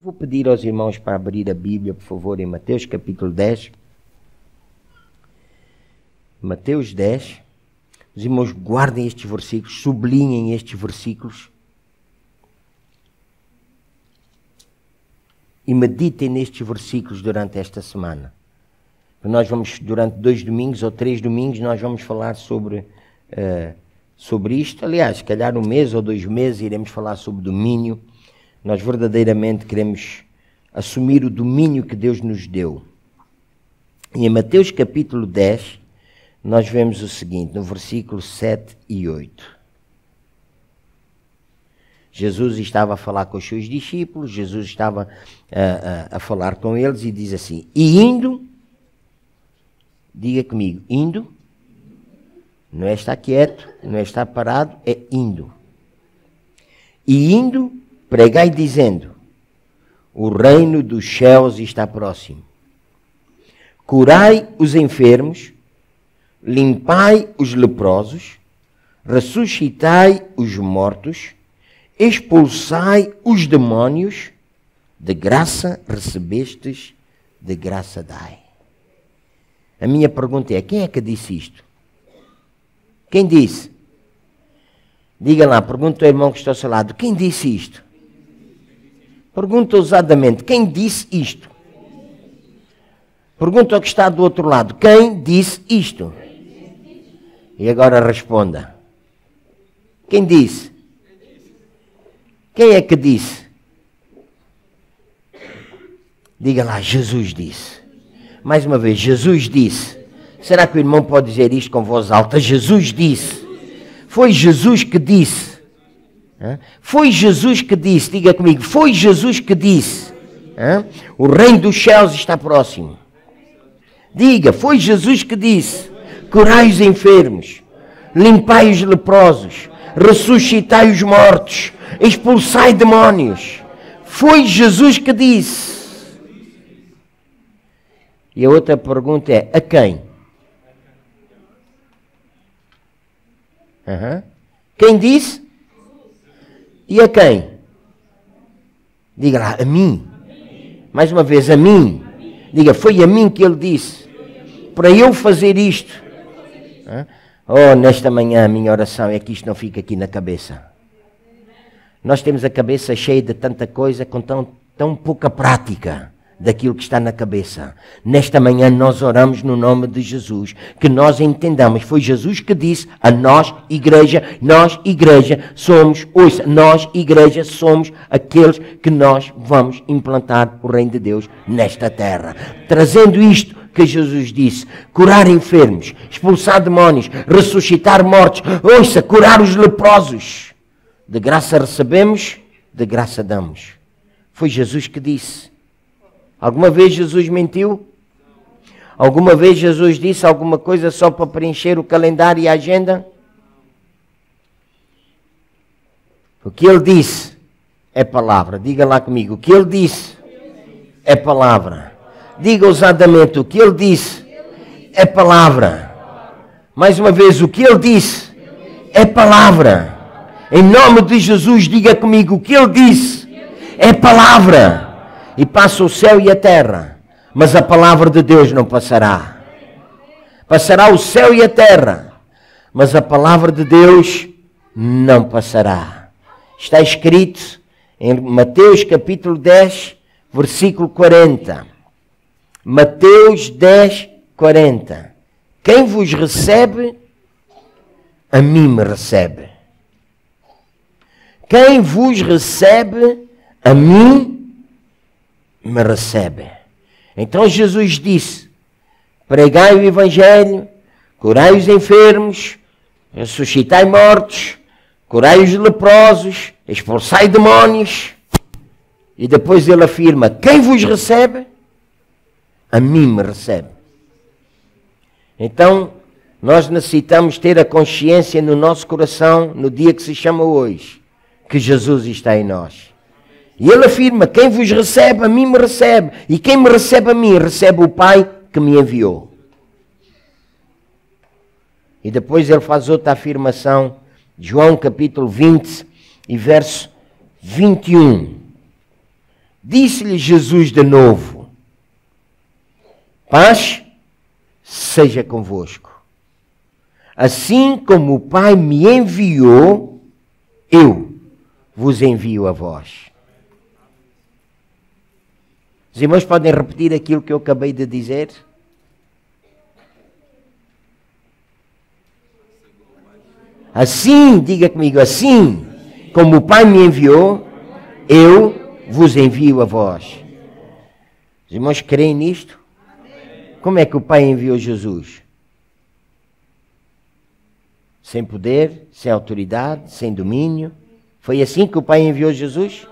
Vou pedir aos irmãos para abrir a Bíblia, por favor, em Mateus capítulo 10. Mateus 10. Os irmãos guardem estes versículos, sublinhem estes versículos. E meditem nestes versículos durante esta semana. Nós vamos, durante dois domingos ou três domingos, nós vamos falar sobre, uh, sobre isto. Aliás, se calhar um mês ou dois meses iremos falar sobre domínio nós verdadeiramente queremos assumir o domínio que Deus nos deu. E em Mateus capítulo 10, nós vemos o seguinte, no versículo 7 e 8. Jesus estava a falar com os seus discípulos, Jesus estava a, a, a falar com eles e diz assim: E indo, diga comigo, indo, não é estar quieto, não é estar parado, é indo. E indo, Pregai dizendo: O reino dos céus está próximo. Curai os enfermos, limpai os leprosos, ressuscitai os mortos, expulsai os demónios, de graça recebestes, de graça dai. A minha pergunta é: quem é que disse isto? Quem disse? Diga lá, pergunta ao irmão que está ao seu lado: quem disse isto? Pergunta ousadamente: quem disse isto? Pergunta ao que está do outro lado: quem disse isto? E agora responda: quem disse? Quem é que disse? Diga lá: Jesus disse. Mais uma vez: Jesus disse. Será que o irmão pode dizer isto com voz alta? Jesus disse. Foi Jesus que disse. Foi Jesus que disse, diga comigo, foi Jesus que disse: o reino dos céus está próximo. Diga, foi Jesus que disse: curai os enfermos, limpai os leprosos, ressuscitai os mortos, expulsai demónios. Foi Jesus que disse. E a outra pergunta é: a quem? Uhum. Quem disse? E a quem? Diga lá, a mim. Mais uma vez, a mim. Diga, foi a mim que ele disse. Para eu fazer isto. Oh, nesta manhã a minha oração é que isto não fique aqui na cabeça. Nós temos a cabeça cheia de tanta coisa com tão, tão pouca prática daquilo que está na cabeça. Nesta manhã nós oramos no nome de Jesus, que nós entendamos, foi Jesus que disse a nós, igreja, nós, igreja, somos, ouça, nós, igreja, somos aqueles que nós vamos implantar o reino de Deus nesta terra. Trazendo isto que Jesus disse, curar enfermos, expulsar demónios, ressuscitar mortos, ouça, curar os leprosos. De graça recebemos, de graça damos. Foi Jesus que disse. Alguma vez Jesus mentiu? Alguma vez Jesus disse alguma coisa só para preencher o calendário e a agenda? O que ele disse é palavra. Diga lá comigo. O que ele disse é palavra. Diga ousadamente. O que ele disse é palavra. Mais uma vez. O que ele disse é palavra. Em nome de Jesus, diga comigo. O que ele disse é palavra e passa o céu e a terra, mas a palavra de Deus não passará. Passará o céu e a terra, mas a palavra de Deus não passará. Está escrito em Mateus capítulo 10, versículo 40. Mateus 10, 40. Quem vos recebe, a mim me recebe. Quem vos recebe, a mim me recebe. Então Jesus disse: pregai o Evangelho, curai os enfermos, ressuscitai mortos, curai os leprosos, expulsai demónios. E depois ele afirma: quem vos recebe, a mim me recebe. Então, nós necessitamos ter a consciência no nosso coração, no dia que se chama hoje, que Jesus está em nós. E ele afirma: Quem vos recebe, a mim me recebe. E quem me recebe a mim, recebe o Pai que me enviou. E depois ele faz outra afirmação, João capítulo 20 e verso 21. Disse-lhe Jesus de novo: Paz seja convosco. Assim como o Pai me enviou, eu vos envio a vós. Os irmãos podem repetir aquilo que eu acabei de dizer? Assim, diga comigo, assim como o Pai me enviou, eu vos envio a vós. Os irmãos creem nisto? Como é que o Pai enviou Jesus? Sem poder, sem autoridade, sem domínio. Foi assim que o Pai enviou Jesus?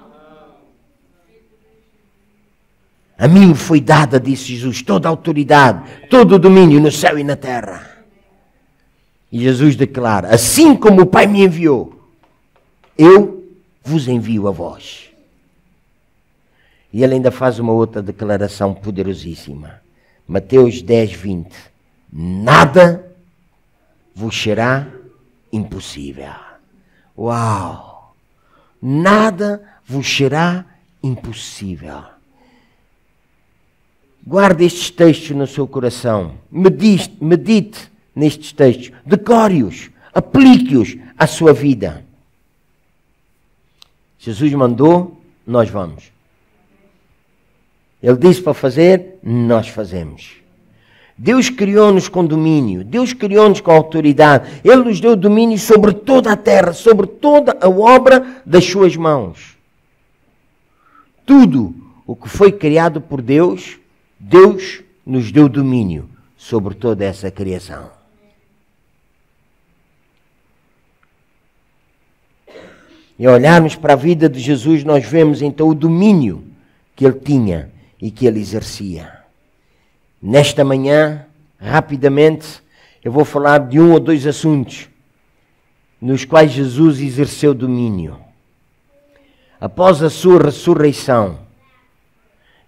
A mim foi dada, disse Jesus, toda a autoridade, todo o domínio no céu e na terra. E Jesus declara: Assim como o Pai me enviou, eu vos envio a vós. E ele ainda faz uma outra declaração poderosíssima. Mateus 10, 20. Nada vos será impossível. Uau! Nada vos será impossível. Guarde estes textos no seu coração. Medite, medite nestes textos. Decore-os. Aplique-os à sua vida. Jesus mandou, nós vamos. Ele disse para fazer, nós fazemos. Deus criou-nos com domínio, Deus criou-nos com autoridade, Ele nos deu domínio sobre toda a terra, sobre toda a obra das Suas mãos. Tudo o que foi criado por Deus, Deus nos deu domínio sobre toda essa criação. E olharmos para a vida de Jesus, nós vemos então o domínio que ele tinha e que ele exercia. Nesta manhã, rapidamente, eu vou falar de um ou dois assuntos nos quais Jesus exerceu domínio. Após a sua ressurreição,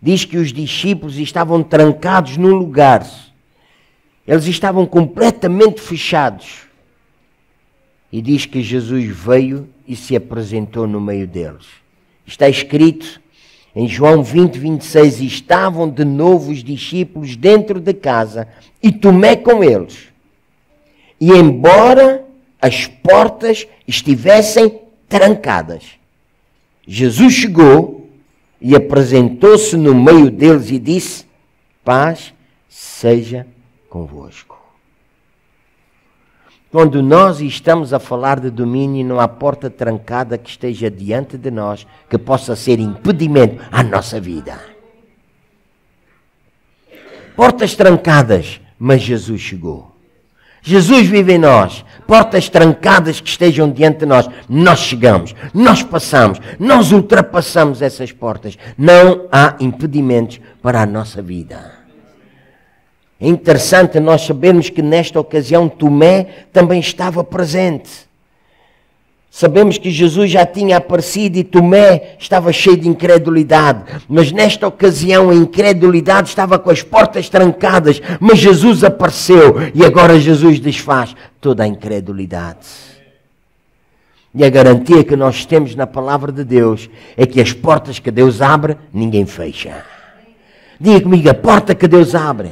diz que os discípulos estavam trancados num lugar. Eles estavam completamente fechados. E diz que Jesus veio e se apresentou no meio deles. Está escrito em João 20, 26, estavam de novo os discípulos dentro de casa e Tomé com eles. E embora as portas estivessem trancadas, Jesus chegou e apresentou-se no meio deles e disse: Paz seja convosco. Quando nós estamos a falar de domínio, não há porta trancada que esteja diante de nós que possa ser impedimento à nossa vida. Portas trancadas, mas Jesus chegou. Jesus vive em nós. Portas trancadas que estejam diante de nós, nós chegamos, nós passamos, nós ultrapassamos essas portas. Não há impedimentos para a nossa vida. É interessante nós sabermos que nesta ocasião Tomé também estava presente. Sabemos que Jesus já tinha aparecido e Tomé estava cheio de incredulidade, mas nesta ocasião a incredulidade estava com as portas trancadas, mas Jesus apareceu e agora Jesus desfaz toda a incredulidade. E a garantia que nós temos na palavra de Deus é que as portas que Deus abre, ninguém fecha. Diga comigo, a porta que Deus abre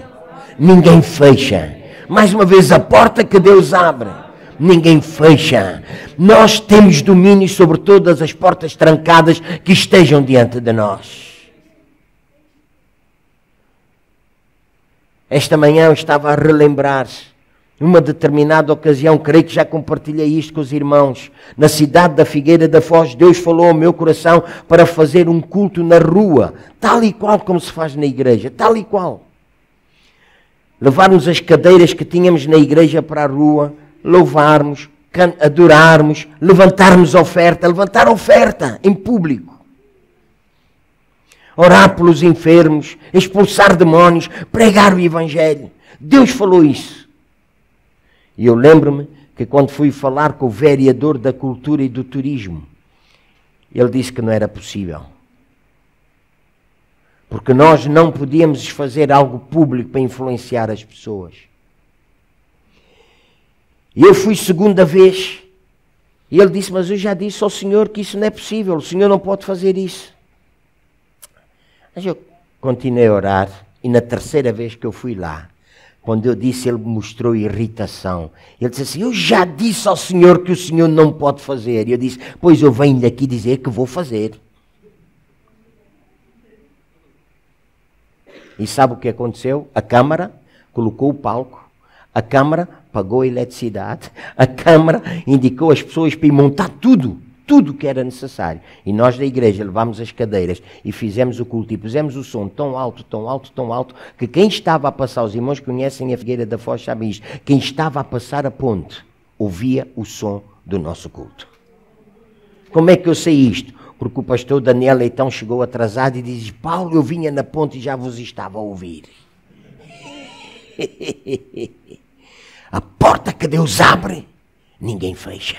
ninguém fecha. Mais uma vez, a porta que Deus abre, ninguém fecha. Nós temos domínio sobre todas as portas trancadas que estejam diante de nós. Esta manhã eu estava a relembrar numa determinada ocasião, creio que já compartilhei isto com os irmãos, na cidade da Figueira da Foz, Deus falou ao meu coração para fazer um culto na rua, tal e qual como se faz na igreja, tal e qual levarmos as cadeiras que tínhamos na igreja para a rua, louvarmos, adorarmos, levantarmos oferta, levantar oferta em público. Orar pelos enfermos, expulsar demónios, pregar o Evangelho. Deus falou isso. E eu lembro-me que quando fui falar com o vereador da cultura e do turismo, ele disse que não era possível porque nós não podíamos fazer algo público para influenciar as pessoas. E eu fui segunda vez. E ele disse: Mas eu já disse ao Senhor que isso não é possível. O Senhor não pode fazer isso. Mas eu continuei a orar e na terceira vez que eu fui lá, quando eu disse, ele mostrou irritação. Ele disse assim: Eu já disse ao Senhor que o Senhor não pode fazer. E eu disse: Pois eu venho daqui dizer que vou fazer. E sabe o que aconteceu? A Câmara colocou o palco, a Câmara pagou a eletricidade, a Câmara indicou as pessoas para ir montar tudo tudo que era necessário. E nós da igreja levámos as cadeiras e fizemos o culto e pusemos o som tão alto, tão alto, tão alto, que quem estava a passar, os irmãos conhecem a Figueira da Foz sabem isto, quem estava a passar a ponte ouvia o som do nosso culto. Como é que eu sei isto? Porque o pastor Daniel Leitão chegou atrasado e disse: Paulo, eu vinha na ponte e já vos estava a ouvir. a porta que Deus abre, ninguém fecha.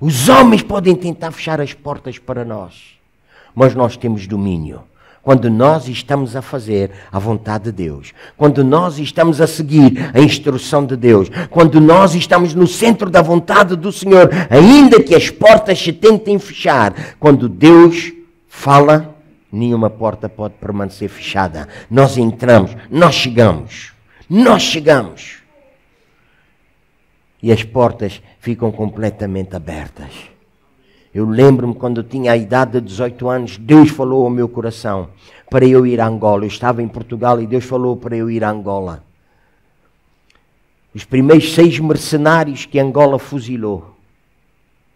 Os homens podem tentar fechar as portas para nós, mas nós temos domínio. Quando nós estamos a fazer a vontade de Deus, quando nós estamos a seguir a instrução de Deus, quando nós estamos no centro da vontade do Senhor, ainda que as portas se tentem fechar, quando Deus fala, nenhuma porta pode permanecer fechada. Nós entramos, nós chegamos, nós chegamos e as portas ficam completamente abertas. Eu lembro-me quando eu tinha a idade de 18 anos, Deus falou ao meu coração para eu ir a Angola. Eu estava em Portugal e Deus falou para eu ir a Angola. Os primeiros seis mercenários que Angola fuzilou.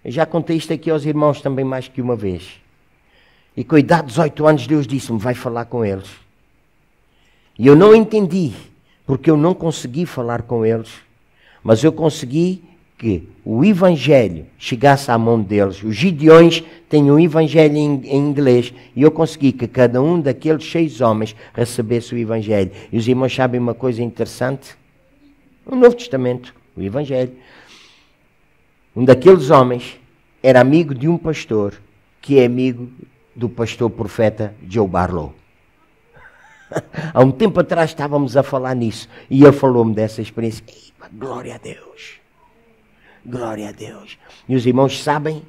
Eu já contei isto aqui aos irmãos também mais que uma vez. E com a idade de 18 anos, Deus disse-me: vai falar com eles. E eu não entendi, porque eu não consegui falar com eles mas eu consegui que o Evangelho chegasse à mão deles. Os Gideões têm o Evangelho em, em, inglês e eu consegui que cada um daqueles seis homens recebesse o Evangelho. E os irmãos sabem uma coisa interessante? O Novo Testamento, o Evangelho. Um daqueles homens era amigo de um pastor que é amigo do pastor profeta Joe Barlow. Há um tempo atrás estávamos a falar nisso e ele falou-me dessa experiência. Glória a Deus. Glória a Deus. E os irmãos sabem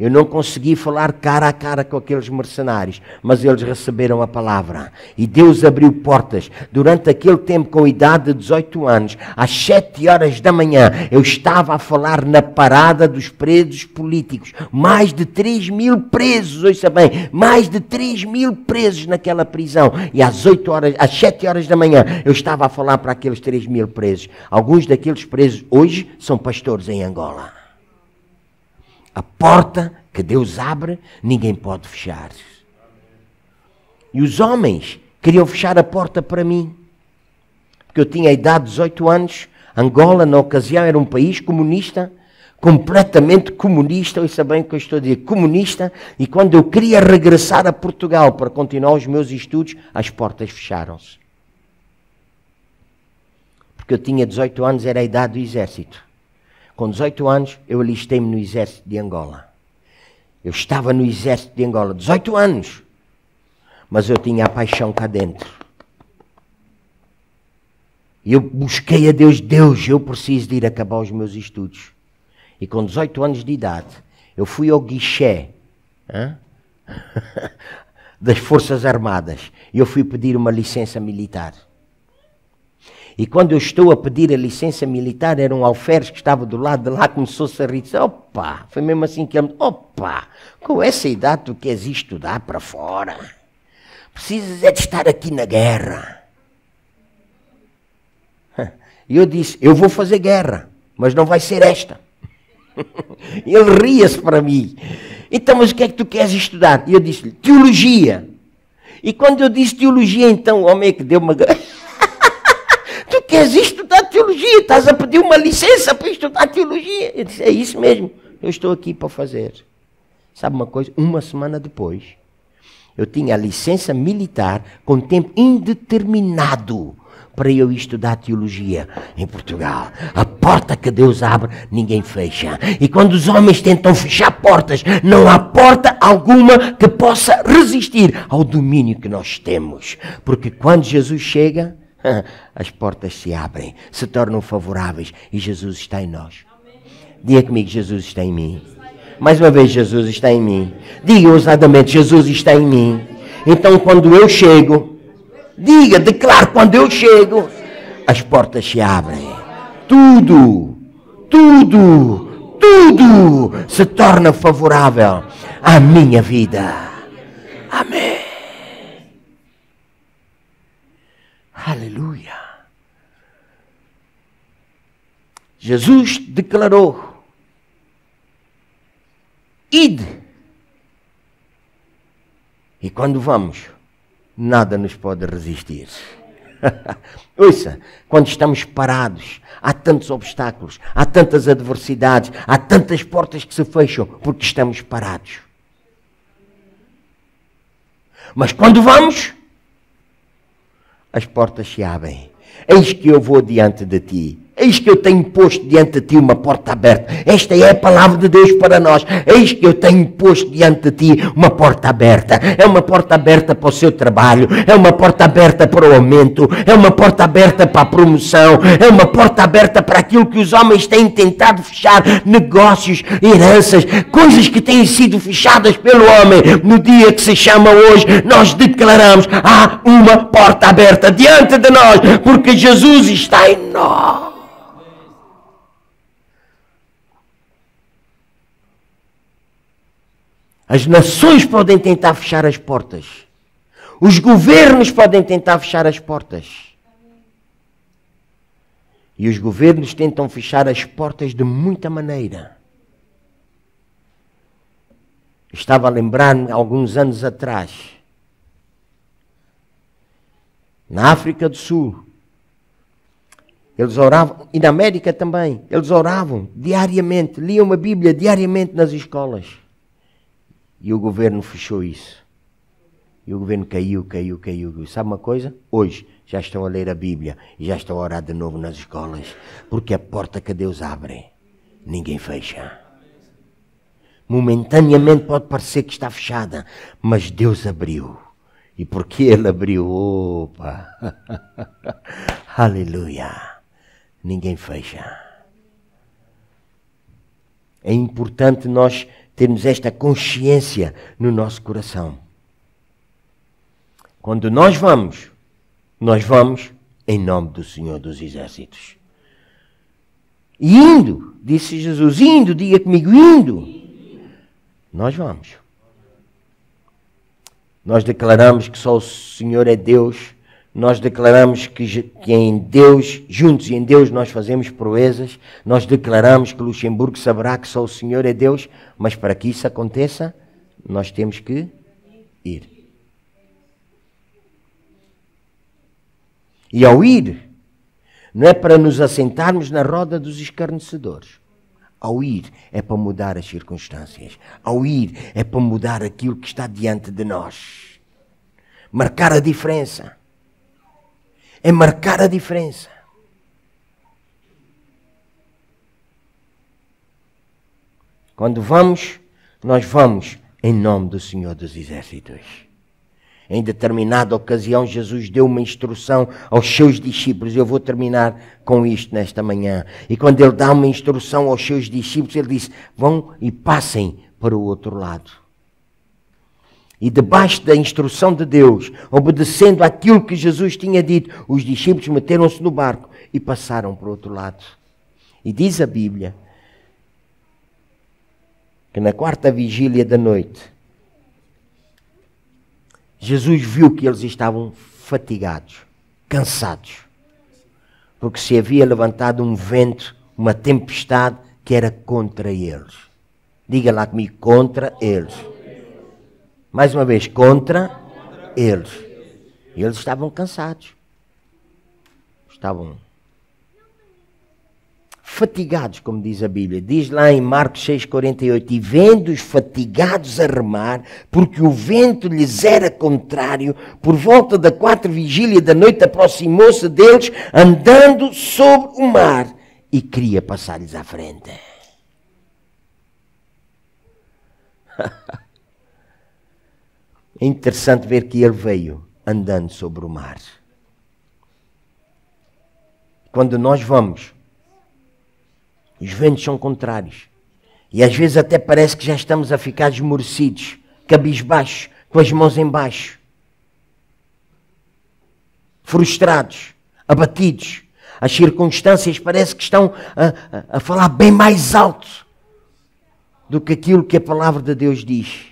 eu não consegui falar cara a cara com aqueles mercenários, mas eles receberam a palavra. E Deus abriu portas. Durante aquele tempo, com a idade de 18 anos, às 7 horas da manhã, eu estava a falar na parada dos presos políticos. Mais de 3 mil presos, ouça bem, mais de 3 mil presos naquela prisão. E às 8 horas, às 7 horas da manhã, eu estava a falar para aqueles 3 mil presos. Alguns daqueles presos hoje são pastores em Angola. A porta que Deus abre, ninguém pode fechar. E os homens queriam fechar a porta para mim. Porque eu tinha a idade de 18 anos. Angola, na ocasião, era um país comunista, completamente comunista. Ouça bem o que eu estou a dizer: comunista. E quando eu queria regressar a Portugal para continuar os meus estudos, as portas fecharam-se. Porque eu tinha 18 anos, era a idade do exército. Com 18 anos, eu alistei-me no exército de Angola. Eu estava no exército de Angola, 18 anos. Mas eu tinha a paixão cá dentro. E eu busquei a Deus, Deus, eu preciso de ir acabar os meus estudos. E com 18 anos de idade, eu fui ao guichê das Forças Armadas e eu fui pedir uma licença militar. E quando eu estou a pedir a licença militar, era um alferes que estava do lado de lá, começou-se a rir. Disse, opa, foi mesmo assim que ele opa, com essa idade tu queres estudar para fora? Precisas é de estar aqui na guerra. E eu disse, eu vou fazer guerra, mas não vai ser esta. Ele ria-se para mim. Então, mas o que é que tu queres estudar? E eu disse-lhe, teologia. E quando eu disse teologia, então o homem é que deu uma queres estudar teologia, estás a pedir uma licença para estudar teologia. Eu disse, é isso mesmo, eu estou aqui para fazer. Sabe uma coisa? Uma semana depois, eu tinha a licença militar com tempo indeterminado para eu estudar teologia em Portugal. A porta que Deus abre, ninguém fecha. E quando os homens tentam fechar portas, não há porta alguma que possa resistir ao domínio que nós temos. Porque quando Jesus chega, as portas se abrem, se tornam favoráveis e Jesus está em nós. Diga comigo: Jesus está em mim. Mais uma vez, Jesus está em mim. Diga ousadamente: Jesus está em mim. Então, quando eu chego, diga, declare, quando eu chego, as portas se abrem. Tudo, tudo, tudo se torna favorável à minha vida. Amém. Aleluia. Jesus declarou: Ide. E quando vamos, nada nos pode resistir. Ouça, quando estamos parados, há tantos obstáculos, há tantas adversidades, há tantas portas que se fecham porque estamos parados. Mas quando vamos, as portas se abrem. Eis que eu vou diante de ti Eis que eu tenho posto diante de ti uma porta aberta. Esta é a palavra de Deus para nós. Eis que eu tenho posto diante de ti uma porta aberta. É uma porta aberta para o seu trabalho, é uma porta aberta para o aumento, é uma porta aberta para a promoção, é uma porta aberta para aquilo que os homens têm tentado fechar negócios, heranças, coisas que têm sido fechadas pelo homem. No dia que se chama hoje, nós declaramos: há uma porta aberta diante de nós, porque Jesus está em nós. As nações podem tentar fechar as portas. Os governos podem tentar fechar as portas. E os governos tentam fechar as portas de muita maneira. Estava a lembrar-me alguns anos atrás, na África do Sul, eles oravam, e na América também, eles oravam diariamente, liam a Bíblia diariamente nas escolas. E o governo fechou isso. E o governo caiu, caiu, caiu. Sabe uma coisa? Hoje já estão a ler a Bíblia e já estão a orar de novo nas escolas. Porque a porta que Deus abre, ninguém fecha. Momentaneamente pode parecer que está fechada, mas Deus abriu. E porque Ele abriu, opa! Aleluia! Ninguém fecha. É importante nós termos esta consciência no nosso coração. Quando nós vamos, nós vamos em nome do Senhor dos Exércitos. E indo, disse Jesus, indo, diga comigo, indo, nós vamos. Nós declaramos que só o Senhor é Deus nós declaramos que, que, em Deus, juntos em Deus, nós fazemos proezas. Nós declaramos que Luxemburgo saberá que só o Senhor é Deus. Mas para que isso aconteça, nós temos que ir. E ao ir, não é para nos assentarmos na roda dos escarnecedores. Ao ir é para mudar as circunstâncias. Ao ir é para mudar aquilo que está diante de nós. Marcar a diferença é marcar a diferença. Quando vamos, nós vamos em nome do Senhor dos Exércitos. Em determinada ocasião, Jesus deu uma instrução aos seus discípulos. Eu vou terminar com isto nesta manhã. E quando ele dá uma instrução aos seus discípulos, ele disse: Vão e passem para o outro lado e debaixo da instrução de Deus, obedecendo aquilo que Jesus tinha dito, os discípulos meteram-se no barco e passaram para o outro lado. E diz a Bíblia que na quarta vigília da noite, Jesus viu que eles estavam fatigados, cansados, porque se havia levantado um vento, uma tempestade que era contra eles. Diga lá comigo, contra eles mais uma vez, contra eles. E eles estavam cansados. Estavam fatigados, como diz a Bíblia. Diz lá em Marcos 6,48: E vendo-os fatigados a remar, porque o vento lhes era contrário, por volta da quatro vigília da noite aproximou-se deles, andando sobre o mar, e queria passar-lhes à frente. É interessante ver que ele veio andando sobre o mar. Quando nós vamos, os ventos são contrários. E às vezes até parece que já estamos a ficar esmorecidos, cabisbaixos, com as mãos embaixo. frustrados, abatidos. As circunstâncias parece que estão a, a, a falar bem mais alto do que aquilo que a palavra de Deus diz.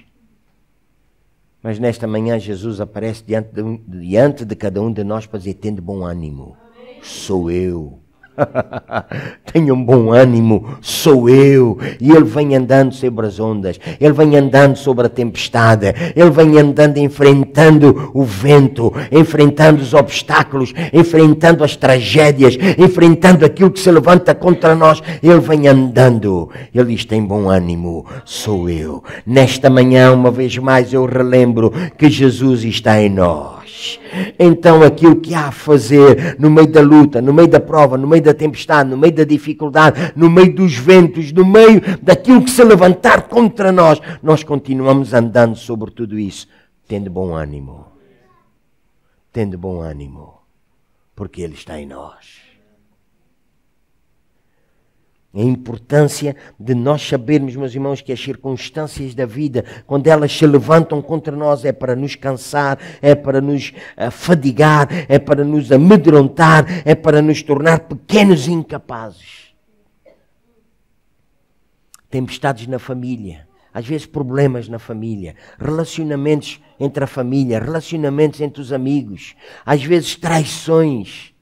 Mas nesta manhã Jesus aparece diante de, diante de cada um de nós para dizer: tende bom ânimo. Sou eu. Tenha um bom ânimo, sou eu. E ele vem andando sobre as ondas, ele vem andando sobre a tempestade, ele vem andando enfrentando o vento, enfrentando os obstáculos, enfrentando as tragédias, enfrentando aquilo que se levanta contra nós. Ele vem andando. Ele diz: tem bom ânimo, sou eu. Nesta manhã, uma vez mais, eu relembro que Jesus está em nós. Então aquilo que há a fazer no meio da luta, no meio da prova, no meio da tempestade, no meio da dificuldade, no meio dos ventos, no meio daquilo que se levantar contra nós, nós continuamos andando sobre tudo isso, tendo bom ânimo. Tendo bom ânimo, porque Ele está em nós a importância de nós sabermos, meus irmãos, que as circunstâncias da vida, quando elas se levantam contra nós, é para nos cansar, é para nos uh, fadigar, é para nos amedrontar, é para nos tornar pequenos e incapazes. Tempestades na família, às vezes problemas na família, relacionamentos entre a família, relacionamentos entre os amigos, às vezes traições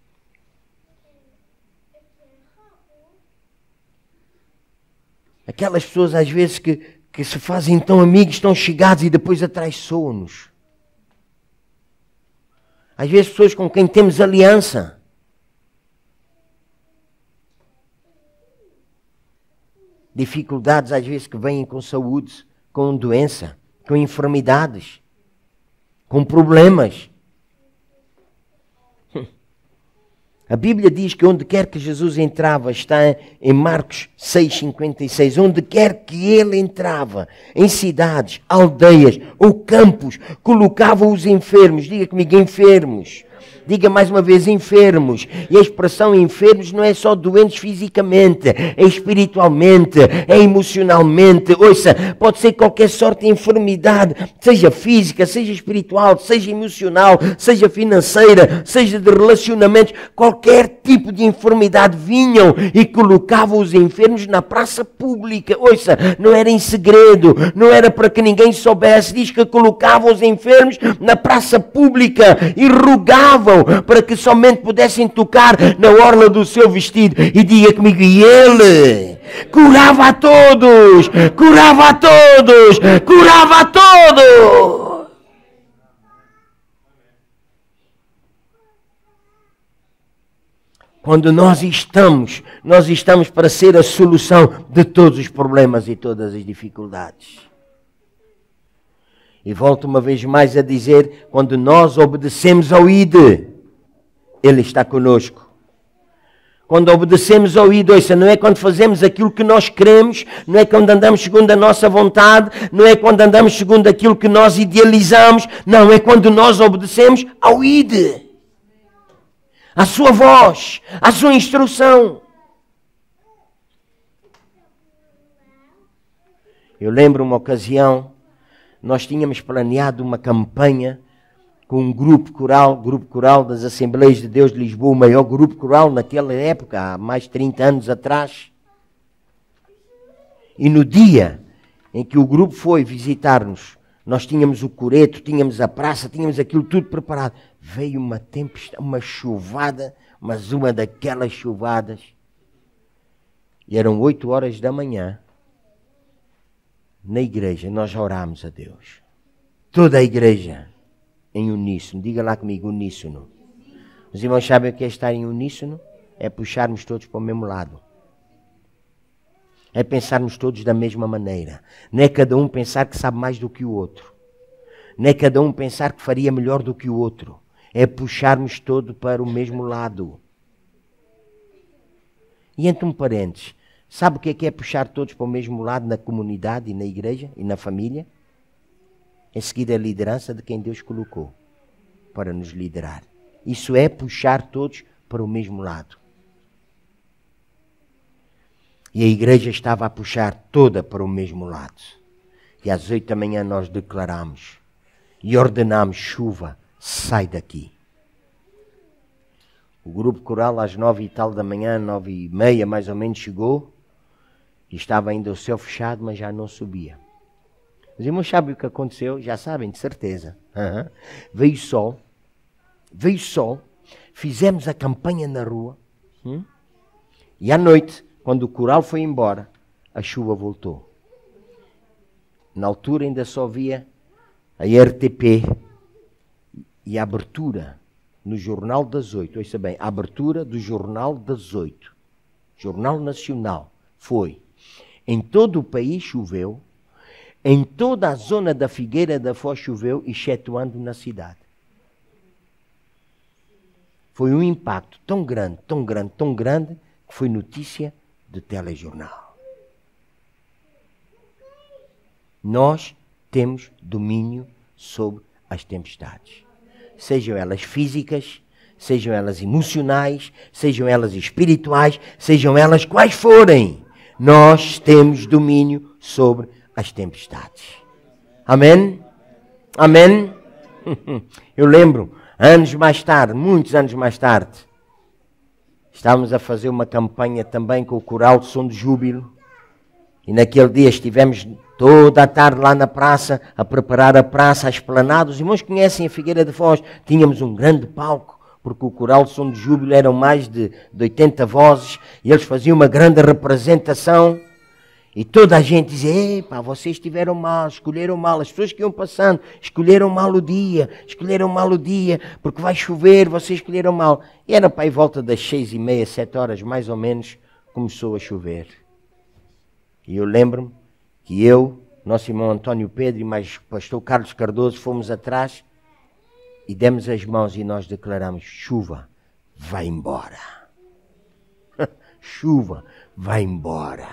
Aquelas pessoas às vezes que, que se fazem tão amigos, tão chegados e depois atraiçoam-nos. Às vezes pessoas com quem temos aliança. Dificuldades às vezes que vêm com saúde, com doença, com enfermidades, com problemas. A Bíblia diz que onde quer que Jesus entrava, está em Marcos 6,56, onde quer que ele entrava, em cidades, aldeias ou campos, colocava os enfermos, diga comigo, enfermos, Diga mais uma vez, enfermos. E a expressão enfermos não é só doentes fisicamente, é espiritualmente, é emocionalmente. Ouça, pode ser qualquer sorte de enfermidade, seja física, seja espiritual, seja emocional, seja financeira, seja de relacionamentos. Qualquer tipo de enfermidade vinham e colocavam os enfermos na praça pública. Ouça, não era em segredo, não era para que ninguém soubesse. Diz que colocavam os enfermos na praça pública e rogavam para que somente pudessem tocar na orla do seu vestido. E diga comigo, e ele curava a todos, curava a todos, curava a todos. Quando nós estamos, nós estamos para ser a solução de todos os problemas e todas as dificuldades. E volto uma vez mais a dizer: quando nós obedecemos ao ID, Ele está conosco. Quando obedecemos ao ID, ouça, não é quando fazemos aquilo que nós queremos, não é quando andamos segundo a nossa vontade, não é quando andamos segundo aquilo que nós idealizamos, não, é quando nós obedecemos ao ID. À sua voz, à sua instrução. Eu lembro uma ocasião nós tínhamos planeado uma campanha com um grupo coral, grupo coral das Assembleias de Deus de Lisboa, o maior grupo coral naquela época, há mais de 30 anos atrás. E no dia em que o grupo foi visitar-nos, nós tínhamos o coreto, tínhamos a praça, tínhamos aquilo tudo preparado. Veio uma tempestade, uma chuvada, mas uma daquelas chuvadas. E eram oito horas da manhã na igreja nós oramos a Deus. Toda a igreja em uníssono. Diga lá comigo, uníssono. Os irmãos sabem o que é estar em uníssono? É puxarmos todos para o mesmo lado. É pensarmos todos da mesma maneira. Não é cada um pensar que sabe mais do que o outro. Não é cada um pensar que faria melhor do que o outro. É puxarmos todo para o mesmo lado. E entre um parênteses, Sabe o que é, que é puxar todos para o mesmo lado na comunidade e na igreja e na família? É seguir a liderança de quem Deus colocou para nos liderar. Isso é puxar todos para o mesmo lado. E a igreja estava a puxar toda para o mesmo lado. E às oito da manhã nós declaramos e ordenamos: chuva, sai daqui. O grupo coral às nove e tal da manhã, nove e meia mais ou menos, chegou. Estava ainda o céu fechado, mas já não subia. Os irmãos sabem o que aconteceu? Já sabem, de certeza. Uhum. Veio sol. Veio sol. Fizemos a campanha na rua. Hum? E à noite, quando o coral foi embora, a chuva voltou. Na altura ainda só via a RTP e a abertura no Jornal das Oito. Ouça bem, a abertura do Jornal das Oito. Jornal Nacional. Foi. Em todo o país choveu. Em toda a zona da Figueira da Foz choveu, excetuando na cidade. Foi um impacto tão grande, tão grande, tão grande, que foi notícia de telejornal. Nós temos domínio sobre as tempestades. Sejam elas físicas, sejam elas emocionais, sejam elas espirituais, sejam elas quais forem. Nós temos domínio sobre as tempestades. Amém? Amém? Eu lembro Anos mais tarde, muitos anos mais tarde, estávamos a fazer uma campanha também com o Coral de Som de Júbilo. E naquele dia estivemos toda a tarde lá na praça, a preparar a praça, a esplanada. Os irmãos conhecem a Figueira de Foz. Tínhamos um grande palco, porque o Coral Som de Júbilo eram mais de, de 80 vozes, e eles faziam uma grande representação. E toda a gente dizia: Epá, vocês estiveram mal, escolheram mal. As pessoas que iam passando escolheram mal o dia, escolheram mal o dia, porque vai chover, vocês escolheram mal. E era para aí volta das seis e meia, sete horas mais ou menos, começou a chover. E eu lembro-me que eu, nosso irmão António Pedro e mais o pastor Carlos Cardoso fomos atrás e demos as mãos e nós declaramos: chuva, vai embora. chuva, vai embora.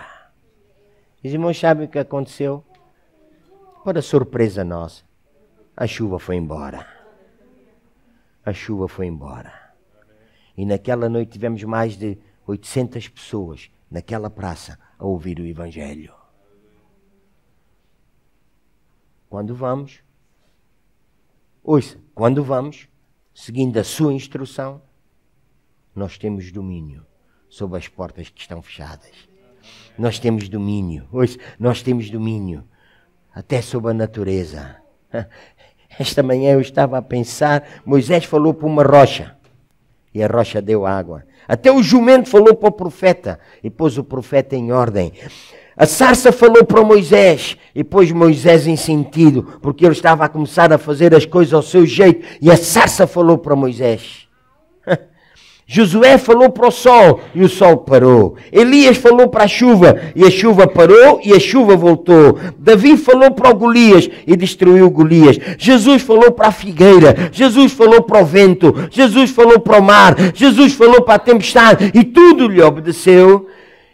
Os irmãos sabem o que aconteceu? Para surpresa nossa, a chuva foi embora. A chuva foi embora. E naquela noite tivemos mais de 800 pessoas naquela praça a ouvir o Evangelho. Quando vamos, ouça, quando vamos, seguindo a sua instrução, nós temos domínio sobre as portas que estão fechadas. Nós temos domínio. Hoje nós temos domínio até sobre a natureza. Esta manhã eu estava a pensar, Moisés falou para uma rocha e a rocha deu água. Até o jumento falou para o profeta e pôs o profeta em ordem. A sarça falou para Moisés e pôs Moisés em sentido, porque ele estava a começar a fazer as coisas ao seu jeito e a sarça falou para Moisés. Josué falou para o sol e o sol parou. Elias falou para a chuva e a chuva parou e a chuva voltou. Davi falou para o Golias e destruiu Golias. Jesus falou para a figueira. Jesus falou para o vento. Jesus falou para o mar. Jesus falou para a tempestade e tudo lhe obedeceu.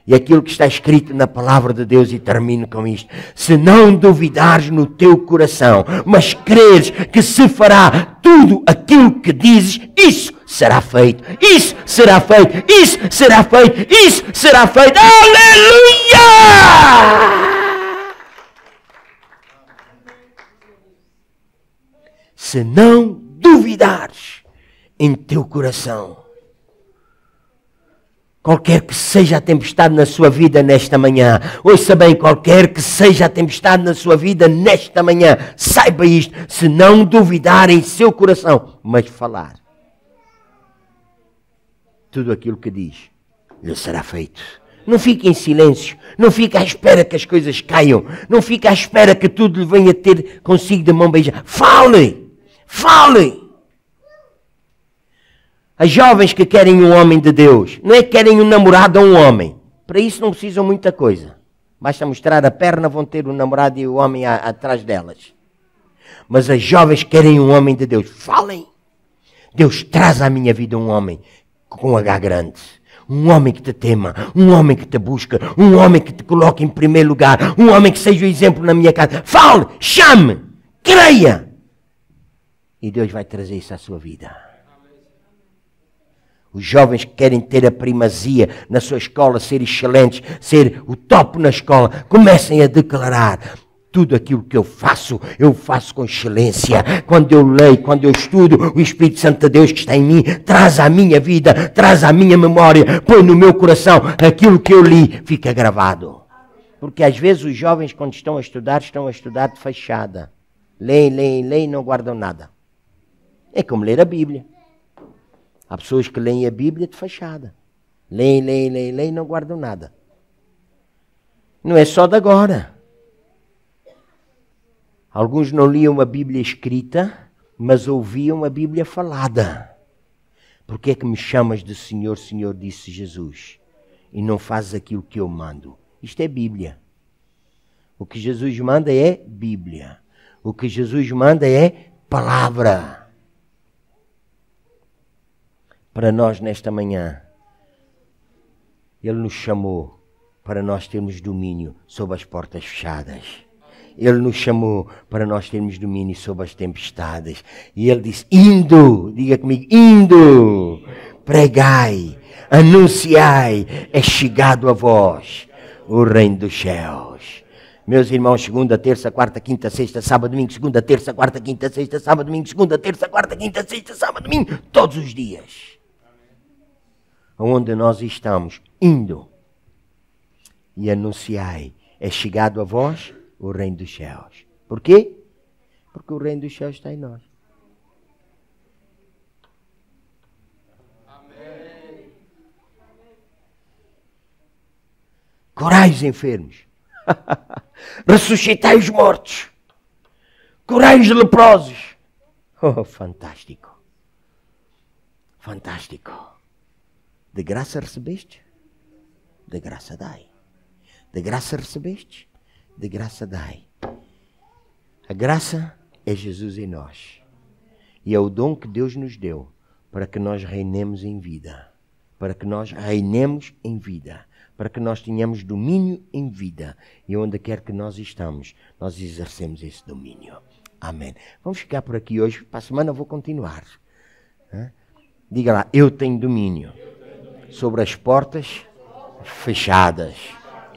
E aquilo que está escrito na palavra de Deus, e termino com isto: se não duvidares no teu coração, mas creres que se fará tudo aquilo que dizes, isso será feito, isso será feito, isso será feito, isso será feito. Aleluia! Se não duvidares em teu coração, Qualquer que seja a tempestade na sua vida nesta manhã, ouça bem, qualquer que seja a tempestade na sua vida nesta manhã, saiba isto, se não duvidar em seu coração, mas falar tudo aquilo que diz, lhe será feito. Não fique em silêncio, não fique à espera que as coisas caiam, não fique à espera que tudo lhe venha ter consigo de mão beijada. Fale! Fale! As jovens que querem um homem de Deus, não é que querem um namorado ou um homem. Para isso não precisam muita coisa. Basta mostrar a perna, vão ter o namorado e o homem a, atrás delas. Mas as jovens querem um homem de Deus. Falem! Deus traz à minha vida um homem com H grande. Um homem que te tema, um homem que te busca, um homem que te coloque em primeiro lugar, um homem que seja o exemplo na minha casa. Fale, chame, creia. E Deus vai trazer isso à sua vida. Os jovens que querem ter a primazia na sua escola, ser excelentes, ser o top na escola, comecem a declarar: Tudo aquilo que eu faço, eu faço com excelência. Quando eu leio, quando eu estudo, o Espírito Santo de Deus que está em mim traz à minha vida, traz à minha memória, põe no meu coração aquilo que eu li, fica gravado. Porque às vezes os jovens, quando estão a estudar, estão a estudar de fachada. Leem, leem, leem e não guardam nada. É como ler a Bíblia. Há pessoas que leem a Bíblia de fachada. Leem, leem, leem, leem e não guardam nada. Não é só de agora. Alguns não liam a Bíblia escrita, mas ouviam a Bíblia falada. Por que é que me chamas de Senhor, Senhor, disse Jesus, e não fazes aquilo que eu mando? Isto é Bíblia. O que Jesus manda é Bíblia. O que Jesus manda é palavra. Para nós nesta manhã, Ele nos chamou para nós termos domínio sobre as portas fechadas. Ele nos chamou para nós termos domínio sobre as tempestades. E Ele disse: Indo, diga comigo, indo, pregai, anunciai, é chegado a vós o reino dos céus. Meus irmãos, segunda, terça, quarta, quinta, sexta, sábado, domingo, segunda, terça, quarta, quinta, sexta, sábado, domingo, segunda, terça, quarta, quinta, sexta, sábado, domingo, todos os dias. Onde nós estamos indo e anunciai, é chegado a vós o reino dos céus. Por quê? Porque o reino dos céus está em nós. Curai os enfermos. Ressuscitai os mortos. Curai os leprosos. Oh, fantástico. Fantástico. De graça recebeste? De graça dai. De graça recebeste? de graça dai. A graça é Jesus em nós. E é o dom que Deus nos deu para que nós reinemos em vida. Para que nós reinemos em vida. Para que nós tenhamos domínio em vida. E onde quer que nós estamos, nós exercemos esse domínio. Amém. Vamos ficar por aqui hoje. Para a semana vou continuar. Diga lá, eu tenho domínio sobre as portas fechadas.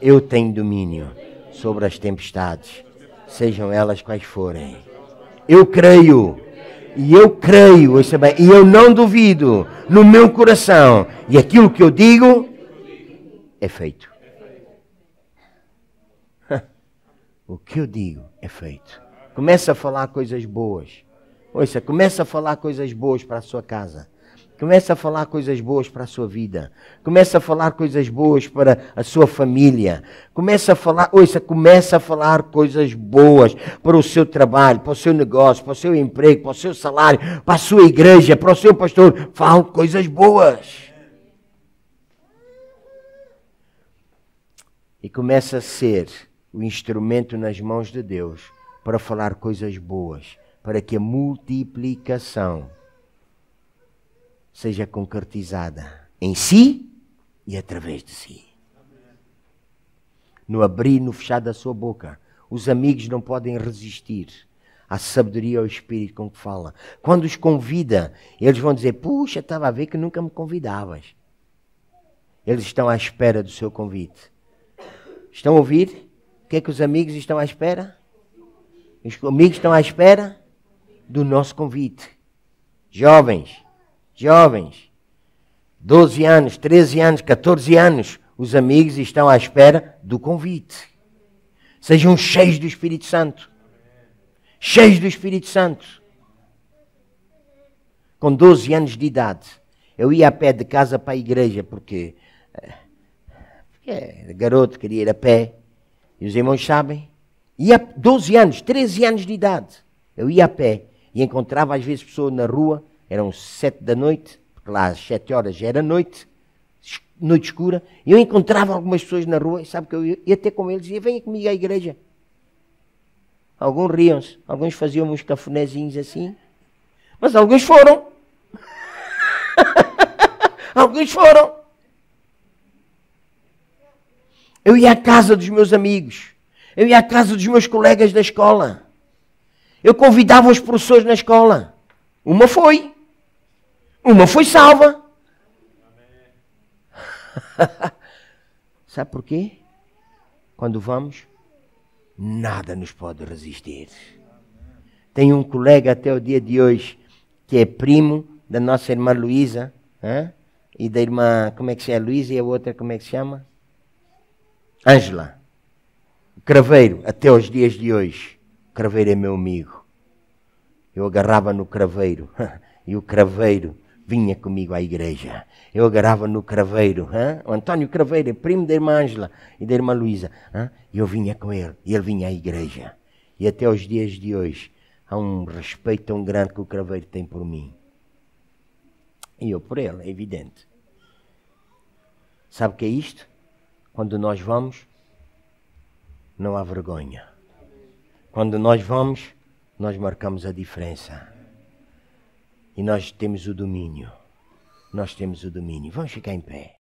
Eu tenho domínio sobre as tempestades, sejam elas quais forem. Eu creio, e eu creio, e eu não duvido no meu coração, e aquilo que eu digo é feito. O que eu digo é feito. Começa a falar coisas boas. Ouça, começa a falar coisas boas para a sua casa. Comece a falar coisas boas para a sua vida. Comece a falar coisas boas para a sua família. Comece a falar, ouça, comece a falar coisas boas para o seu trabalho, para o seu negócio, para o seu emprego, para o seu salário, para a sua igreja, para o seu pastor. Fale coisas boas. E comece a ser o instrumento nas mãos de Deus para falar coisas boas, para que a multiplicação seja concretizada em si e através de si. No abrir no fechar da sua boca, os amigos não podem resistir à sabedoria ao espírito com que fala. Quando os convida, eles vão dizer: Puxa, estava a ver que nunca me convidavas. Eles estão à espera do seu convite. Estão a ouvir? O que é que os amigos estão à espera? Os amigos estão à espera do nosso convite. Jovens, jovens, 12 anos, 13 anos, 14 anos, os amigos estão à espera do convite. Sejam cheios do Espírito Santo. Cheios do Espírito Santo. Com 12 anos de idade, eu ia a pé de casa para a igreja, porque, porque era garoto, queria ir a pé. E os irmãos sabem. Ia 12 anos, 13 anos de idade. Eu ia a pé e encontrava às vezes pessoas na rua eram sete da noite, porque lá às sete horas já era noite, noite escura, e eu encontrava algumas pessoas na rua, e sabe que eu ia, ia ter com eles, e venha comigo à igreja. Alguns riam-se, alguns faziam uns cafunézinhos assim, mas alguns foram. alguns foram. Eu ia à casa dos meus amigos, eu ia à casa dos meus colegas da escola. Eu convidava os professores na escola. Uma foi. Uma foi salva. Sabe por quê? Quando vamos, nada nos pode resistir. Tenho um colega até o dia de hoje que é primo da nossa irmã Luísa e da irmã, como é que se chama? Luísa e a outra, como é que se chama? Ângela. Craveiro, até os dias de hoje. Craveiro é meu amigo. Eu agarrava no craveiro e o craveiro vinha comigo à igreja. Eu agarrava no craveiro. Hein? O Antônio Craveiro é primo da irmã Ângela e da irmã Luísa. E eu vinha com ele e ele vinha à igreja. E até os dias de hoje há um respeito tão grande que o craveiro tem por mim. E eu por ele, é evidente. Sabe o que é isto? Quando nós vamos, não há vergonha. Quando nós vamos, nós marcamos a diferença. E nós temos o domínio. Nós temos o domínio. Vamos ficar em pé.